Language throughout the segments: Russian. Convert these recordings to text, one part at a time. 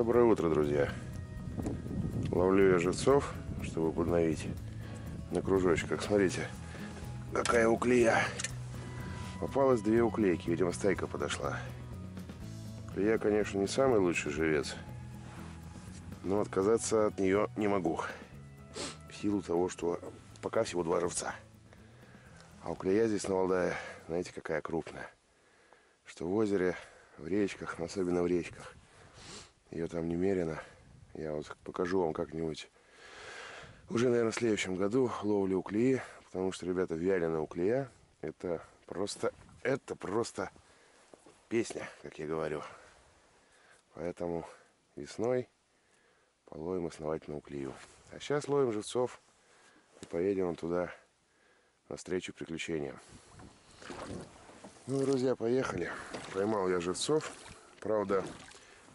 Доброе утро, друзья. Ловлю я живцов, чтобы подновить на кружочках. Смотрите, какая уклея. Попалось две уклейки, видимо, стайка подошла. Я, конечно, не самый лучший живец, но отказаться от нее не могу. В силу того, что пока всего два живца. А уклея здесь на Валдае, знаете, какая крупная. Что в озере, в речках, особенно в речках, ее там немерено. Я вот покажу вам как-нибудь уже, наверное, в следующем году ловлю уклеи, потому что, ребята, вяленая уклея – это просто, это просто песня, как я говорю. Поэтому весной половим основательно уклею. А сейчас ловим живцов и поедем туда навстречу приключениям. Ну, друзья, поехали. Поймал я живцов. Правда,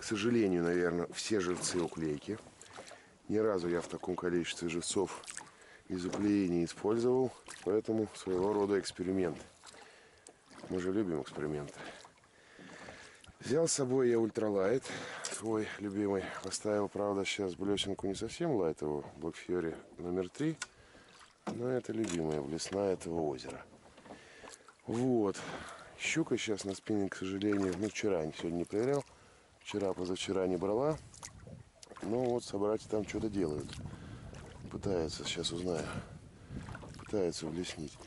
сожалению, наверное, все живцы уклейки. Ни разу я в таком количестве живцов из уклеи не использовал, поэтому своего рода эксперимент. Мы же любим эксперименты. Взял с собой я ультралайт, свой любимый. Поставил, правда, сейчас блесенку не совсем лайтовую, Fury номер три. Но это любимая блесна этого озера. Вот. Щука сейчас на спиннинг, к сожалению, ну вчера, сегодня не проверял. Вчера, позавчера не брала. Но вот собратья там что-то делают. Пытаются, сейчас узнаю. Пытаются влеснить.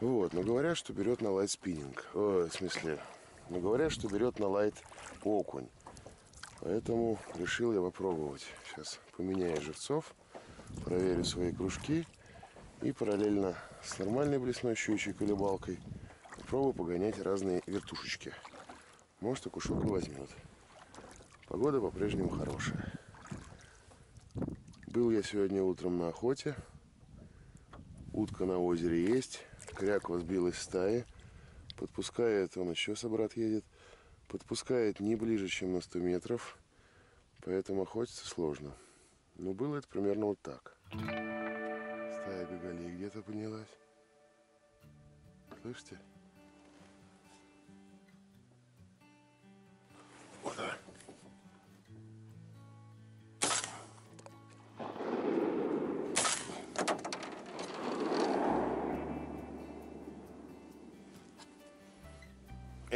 Вот, но говорят, что берет на лайт спиннинг. О, в смысле, но говорят, что берет на лайт окунь. Поэтому решил я попробовать. Сейчас поменяю живцов, проверю свои кружки и параллельно с нормальной блесной щучей колебалкой попробую погонять разные вертушечки. Может, окушок и возьмет. Погода по-прежнему хорошая. Был я сегодня утром на охоте. Утка на озере есть. Кряква сбилась в стае. Подпускает, он еще собрат едет. Подпускает не ближе, чем на 100 метров. Поэтому охотиться сложно. Но было это примерно вот так. Стая гоголей где-то поднялась. Слышите?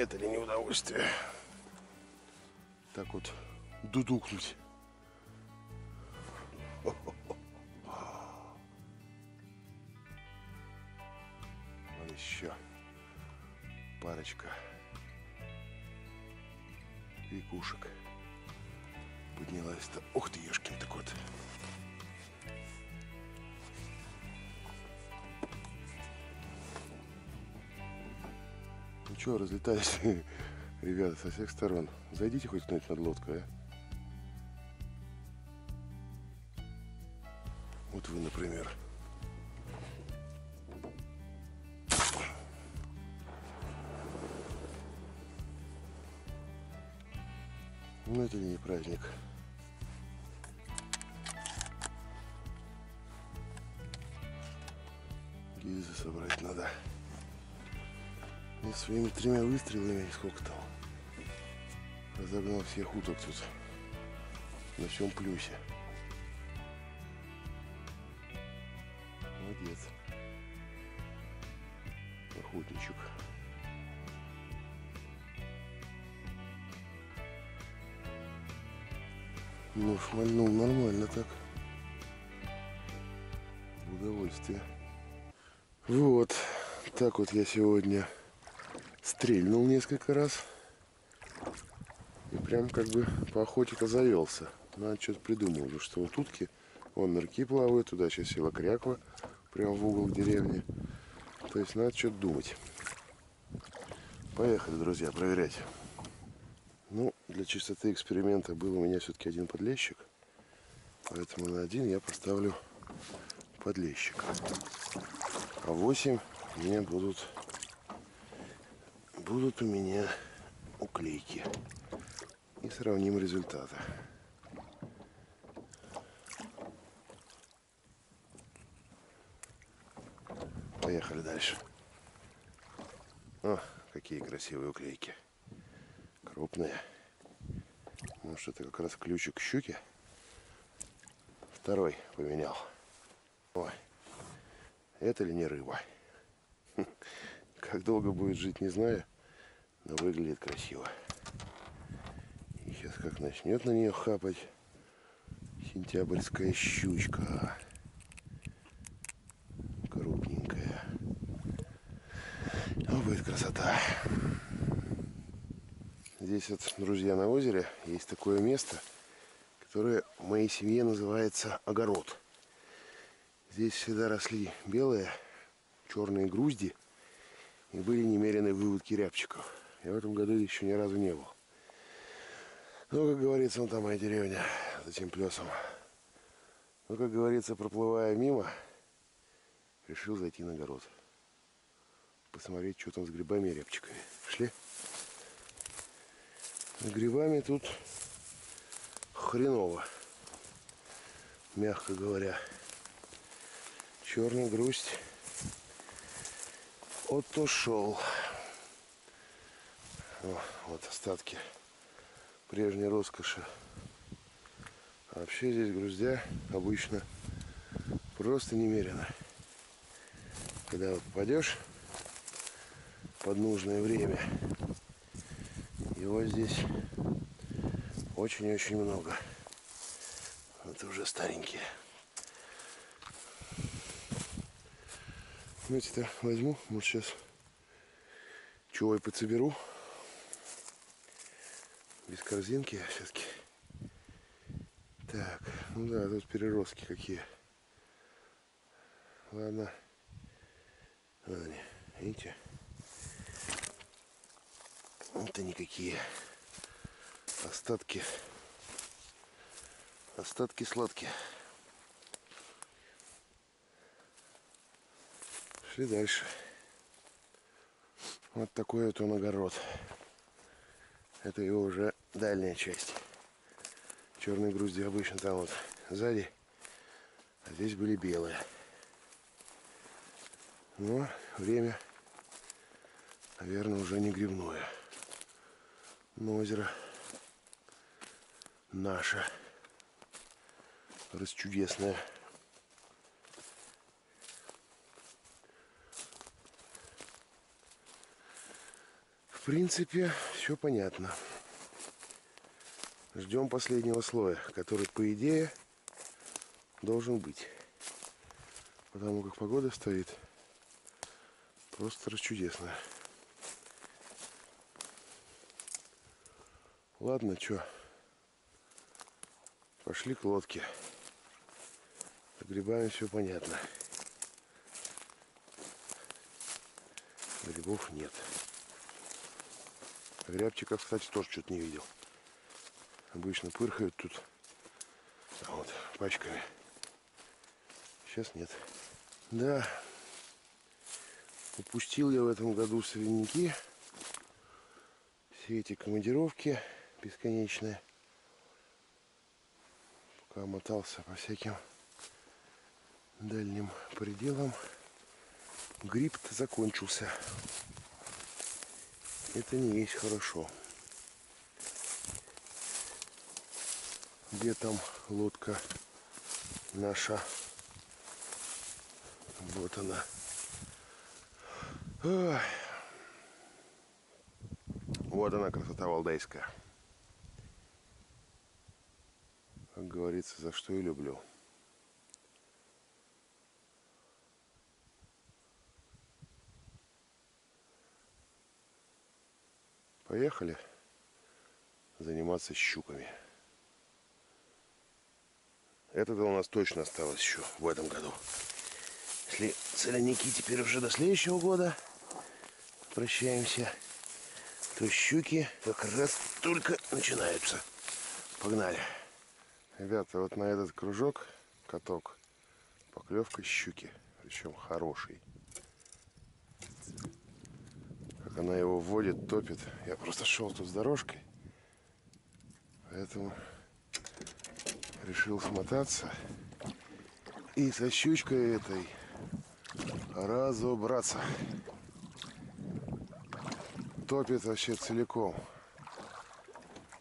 Это ли не удовольствие? Так вот дудукнуть. Вот еще парочка викушек поднялась-то. Ух ты, ешкин так вот. Что, разлетались ребята со всех сторон. Зайдите хоть кто-нибудь над лодкой, а? Вот вы, например. Ну это не праздник. Гильзы собрать надо. И своими тремя выстрелами, сколько там, разогнал всех уток тут на всем плюсе. Молодец. Охотничек. Ну, шмальнул нормально так. Удовольствие. Вот. Так вот я сегодня стрельнул несколько раз. И прям как бы по охоте-то завелся. Надо что-то придумал уже, что вот утки, вон нырки плавают, туда сейчас села кряква, прямо в угол деревни. То есть надо что-то думать. Поехали, друзья, проверять. Ну, для чистоты эксперимента был у меня все-таки один подлещик. Поэтому на один я поставлю подлещик. А 8 у меня будут будут у меня уклейки. И сравним результаты. Поехали дальше. О, какие красивые уклейки. Крупные. Может, это как раз ключик к щуке. Второй поменял. Ой, это ли не рыба? Как долго будет жить, не знаю, но выглядит красиво. И сейчас как начнет на нее хапать сентябрьская щучка. Крупненькая. Ну, будет красота. Здесь вот, друзья, на озере есть такое место, которое в моей семье называется огород. Здесь всегда росли белые, черные грузди и были немеренные выводки рябчиков. Я в этом году еще ни разу не был. Ну, как говорится, вон там моя деревня за тем плесом. Ну, как говорится, проплывая мимо, решил зайти на огород. Посмотреть, что там с грибами и рябчиками. Шли? С грибами тут хреново, мягко говоря. Черный грусть отошел. О, вот остатки прежней роскоши. А вообще здесь груздя обычно просто немерено. Когда вот попадешь под нужное время, его здесь очень-очень много. Это уже старенькие. Знаете-то возьму, может сейчас чего и подсоберу. Без корзинки все-таки. Так, ну да, тут переростки какие. Ладно. Вот они, видите? Это никакие остатки. Остатки сладкие. Шли дальше. Вот такой вот он огород. Это его уже дальняя часть. Черные грузди обычно там вот сзади, а здесь были белые. Но время, наверное, уже не грибное. Но озеро наше, расчудесное. В принципе, все понятно. Ждем последнего слоя, который, по идее, должен быть. Потому как погода стоит просто расчудесная. Ладно, что, пошли к лодке. Грибами все понятно. Грибов нет. Грябчиков, кстати, тоже что-то не видел. Обычно пырхают тут. А вот, пачками. Сейчас нет. Да. Упустил я в этом году сорняки. Все эти командировки бесконечные. Пока мотался по всяким дальним пределам. Гриб-то закончился. Это не есть хорошо. Где там лодка наша? Вот она. Ой. Вот она, красота валдайская. Как говорится, за что и люблю. Поехали заниматься щуками. Это у нас точно осталось еще в этом году. Если соляники теперь уже до следующего года прощаемся, то щуки как раз только начинаются. Погнали. Ребята, вот на этот кружок, каток, поклевка щуки. Причем хороший как она его вводит, топит. Я просто шел тут с дорожкой. Поэтому решил смотаться. И со щучкой этой разобраться. Топит вообще целиком.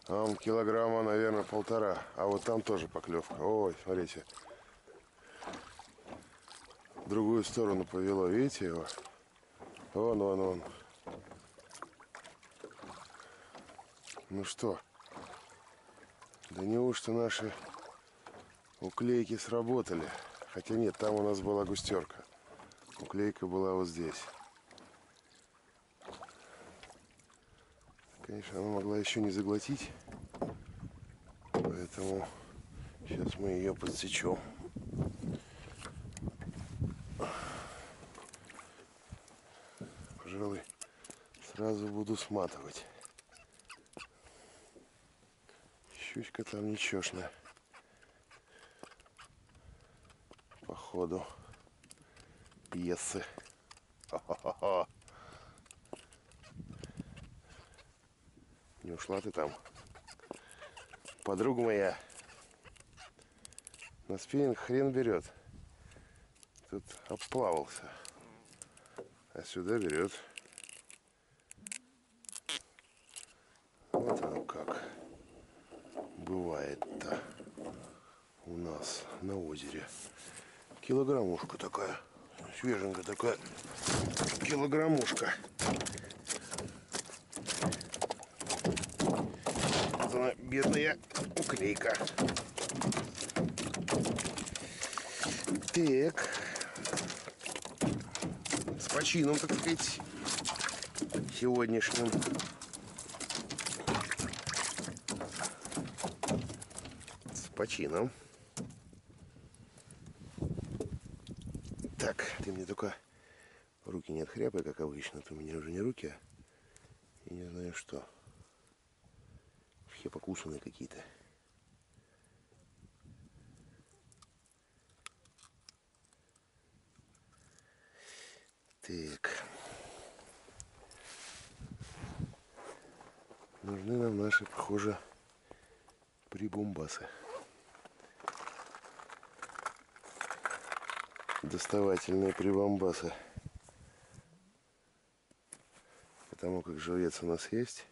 Там килограмма, наверное, полтора. А вот там тоже поклевка. Ой, смотрите. В другую сторону повело. Видите его? Вон, вон, вон. Ну что? Да неужто наши уклейки сработали? Хотя нет, там у нас была густерка. Уклейка была вот здесь. Конечно, она могла еще не заглотить. Поэтому сейчас мы ее подсечем. Пожалуй, сразу буду сматывать. Щучка там нечешная. Походу пьесы. Не ушла ты там? Подруга моя. На спиннинг хрен берет. Тут обплавался. А сюда берет. Вот оно как бывает-то у нас на озере. Килограммушка такая. Свеженькая такая килограммушка. Вот она, бедная уклейка. Так. С почином, так сказать, сегодняшним. С почином. Так, ты мне только руки не отхряпай, как обычно. То у меня уже не руки, а я не знаю что. Все покусанные какие-то. Так. Нужны нам наши, похоже, прибумбасы. Доставательные прибамбасы. Потому как живец у нас есть,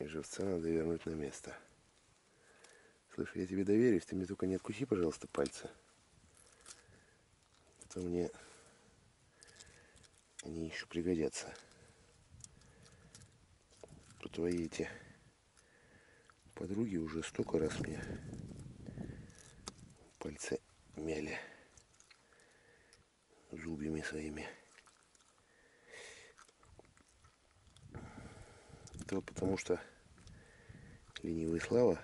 и живца надо вернуть на место. Слушай, я тебе доверюсь, ты мне только не откуси, пожалуйста, пальцы. А то мне они еще пригодятся. То твои эти подруги уже столько раз мне пальцы мяли зубьями своими. Это вот потому что ленивый Слава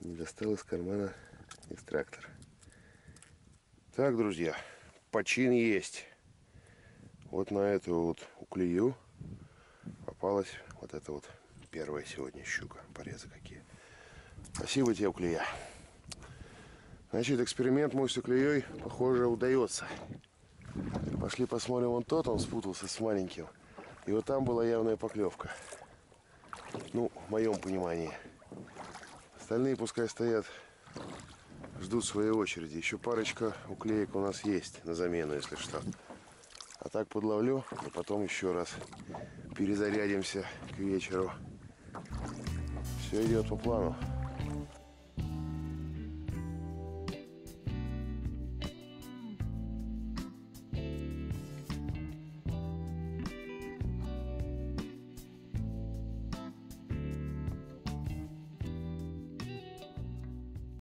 не достал из кармана экстрактор. Так, друзья, почин есть. Вот на эту вот уклею попалась вот эта вот первая сегодня щука. Порезы какие. Спасибо тебе, уклея. Значит, эксперимент мой с уклеей, похоже, удается. Пошли посмотрим вон тот, он спутался с маленьким. И вот там была явная поклевка. Ну, в моем понимании. Остальные пускай стоят, ждут своей очереди. Еще парочка уклеек у нас есть на замену, если что. А так подловлю, и потом еще раз перезарядимся к вечеру. Все идет по плану.